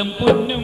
കുന്നരം പൊന്നും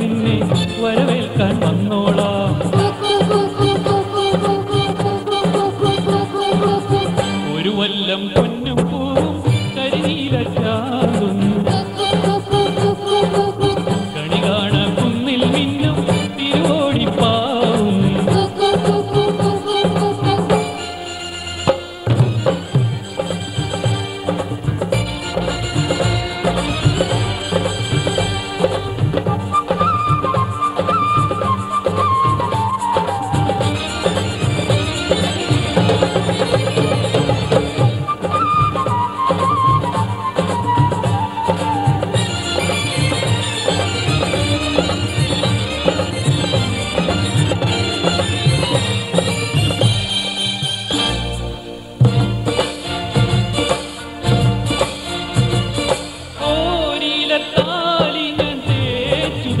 മിന്നും വരവേൽക്കാൻ ഒരു വല്ലം പൊന്നും പൂവും കരിനീലച്ചാതും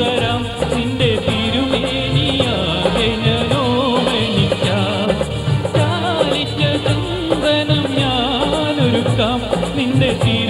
സുന്ദരം നിന്റെ തിരുമേനിയാകെ ഞാനോമണിക്കാം ചാലിച്ച ചന്ദനം ഞാനൊരുക്കാം. നിന്റെ തിരു